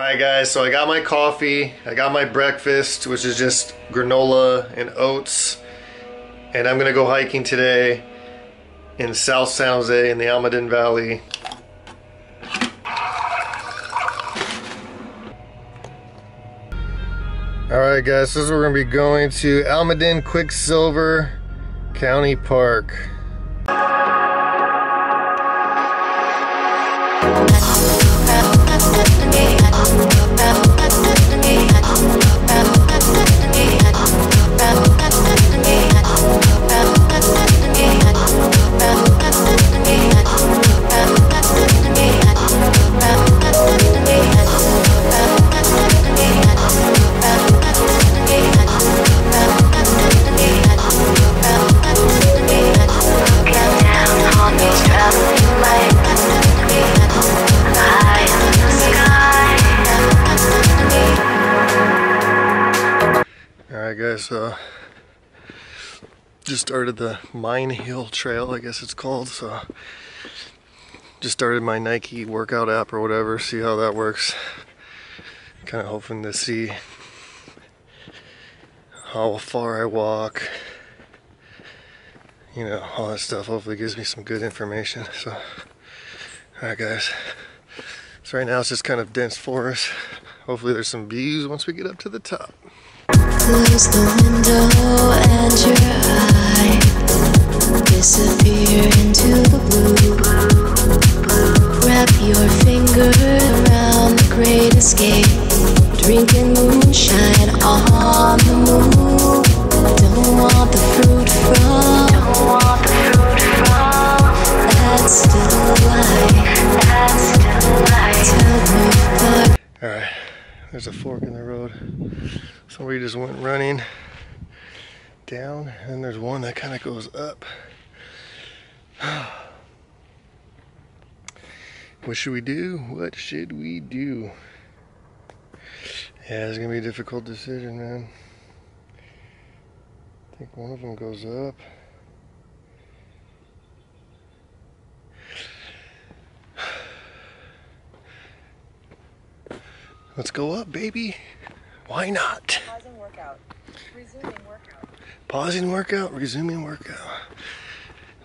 Alright guys, so I got my coffee, I got my breakfast, which is just granola and oats. And I'm gonna go hiking today in South San Jose in the Almaden Valley. Alright guys, this is we're gonna be going to Almaden Quicksilver County Park. Alright uh, just started the Mine Hill Trail, I guess it's called, so just started my Nike workout app or whatever, see how that works. Kind of hoping to see how far I walk, you know, all that stuff. Hopefully gives me some good information. So, alright guys, so right now it's just kind of dense forest. Hopefully there's some views once we get up to the top. Close the window and your eye disappear into the blue. Wrap your around the great escape. Drinking moonshine on there's a fork in the road. So we just went running down, and there's one that kind of goes up. What should we do? What should we do? Yeah, it's gonna be a difficult decision, man. I think one of them goes up. Let's go up, baby. Why not? Pausing workout. Resuming workout. Pausing workout, resuming workout.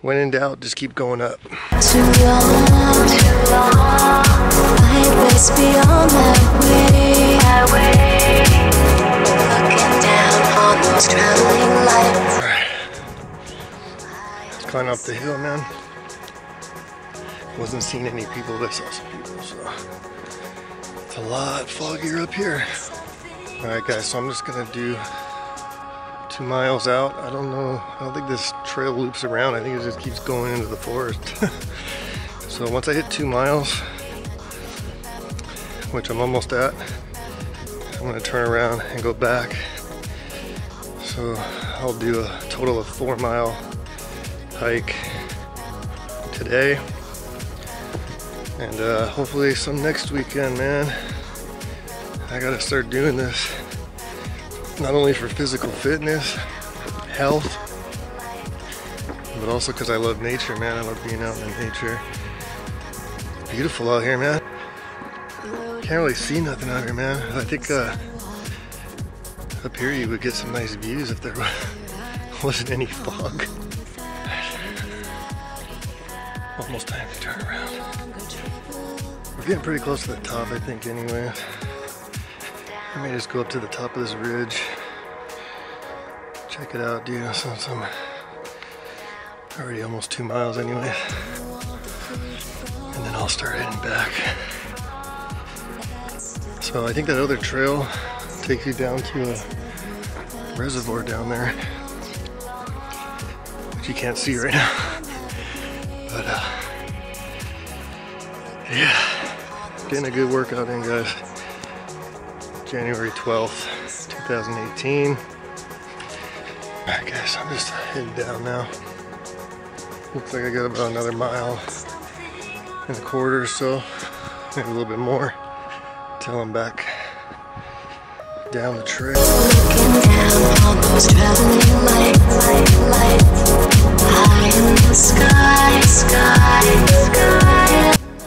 When in doubt, just keep going up. Too long, too long. I'd race beyond that way. Looking down on those traveling lights. Alright. Let's climb up the hill, man. Wasn't seeing any people, but I saw some people, so a lot foggier up here. Alright guys, so I'm just gonna do two miles out. I don't know, I don't think this trail loops around. I think it just keeps going into the forest. so once I hit two miles, which I'm almost at, I'm gonna turn around and go back. So I'll do a total of four mile hike today. And uh, hopefully some next weekend, man. I gotta start doing this not only for physical fitness, health, but also because I love nature, man. I love being out in nature. Beautiful out here, man. Can't really see nothing out here, man. I think uh, up here you would get some nice views if there wasn't any fog. Almost time to turn around. We're getting pretty close to the top, I think, anyway. I may just go up to the top of this ridge. Check it out, dude. Since I'm already almost two miles anyway. And then I'll start heading back. So I think that other trail takes you down to a reservoir down there. Which you can't see right now. But uh yeah. Getting a good workout in guys. January 12th, 2018. Alright guys, I'm just heading down now. Looks like I got about another mile and a quarter or so, maybe a little bit more, till I'm back down the trail.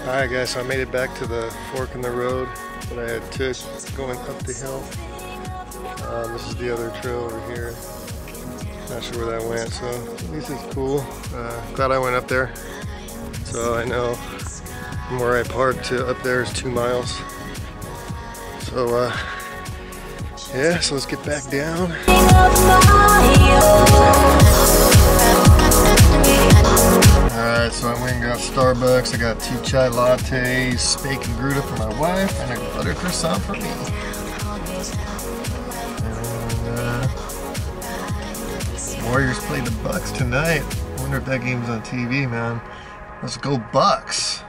Alright guys, so I made it back to the fork in the road that I had took going up the hill. Um, this is the other trail over here. Not sure where that went, so at least it's cool. Uh, glad I went up there. So I know from where I parked to up there is two miles. So uh, yeah, so let's get back down. So I went and got Starbucks. I got two chai lattes, bacon gouda for my wife, and a butter croissant for me. And, uh, Warriors play the Bucks tonight. I wonder if that game's on TV, man. Let's go Bucks.